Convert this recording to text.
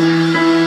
Música